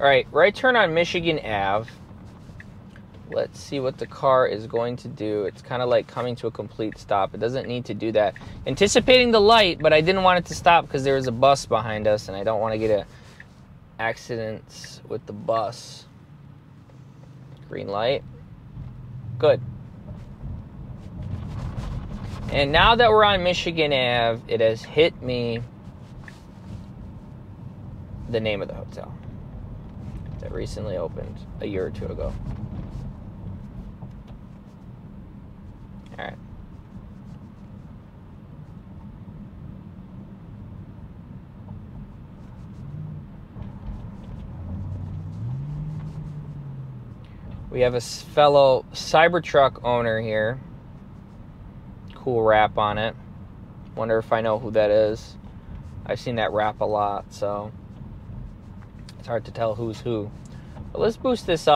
All right, right turn on Michigan Ave. Let's see what the car is going to do. It's kind of like coming to a complete stop. It doesn't need to do that. Anticipating the light, but I didn't want it to stop because there was a bus behind us and I don't want to get a accident with the bus. Green light. Good. And now that we're on Michigan Ave, it has hit me the name of the hotel that recently opened a year or two ago. All right. We have a fellow Cybertruck owner here. Cool wrap on it. Wonder if I know who that is. I've seen that wrap a lot, so it's hard to tell who's who. Let's boost this up.